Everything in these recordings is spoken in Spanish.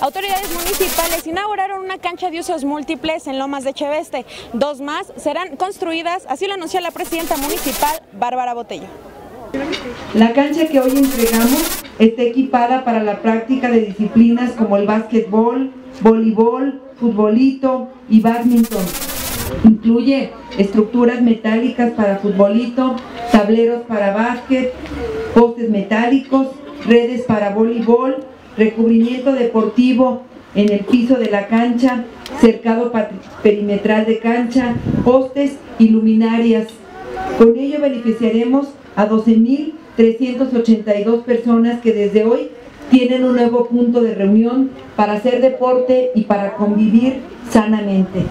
Autoridades municipales inauguraron una cancha de usos múltiples en Lomas de Cheveste. Dos más serán construidas, así lo anunció la presidenta municipal, Bárbara Botello. La cancha que hoy entregamos está equipada para la práctica de disciplinas como el básquetbol, voleibol, futbolito y badminton. Incluye estructuras metálicas para futbolito, tableros para básquet, postes metálicos, redes para voleibol, recubrimiento deportivo en el piso de la cancha, cercado perimetral de cancha, postes y luminarias. Con ello beneficiaremos a 12.382 personas que desde hoy tienen un nuevo punto de reunión para hacer deporte y para convivir sanamente.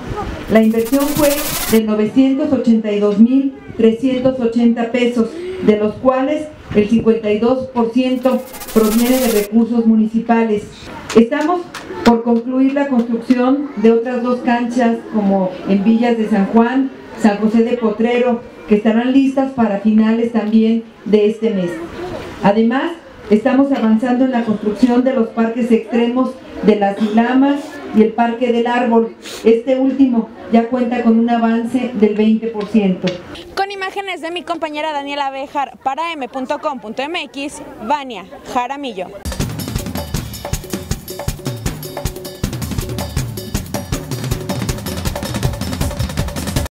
La inversión fue de 982.380 pesos, de los cuales el 52% proviene de recursos municipales. Estamos por concluir la construcción de otras dos canchas como en Villas de San Juan, San José de Potrero, que estarán listas para finales también de este mes. Además, estamos avanzando en la construcción de los parques extremos de las Lamas y el Parque del Árbol. Este último ya cuenta con un avance del 20%. Con imágenes de mi compañera Daniela Bejar para m.com.mx, Vania Jaramillo.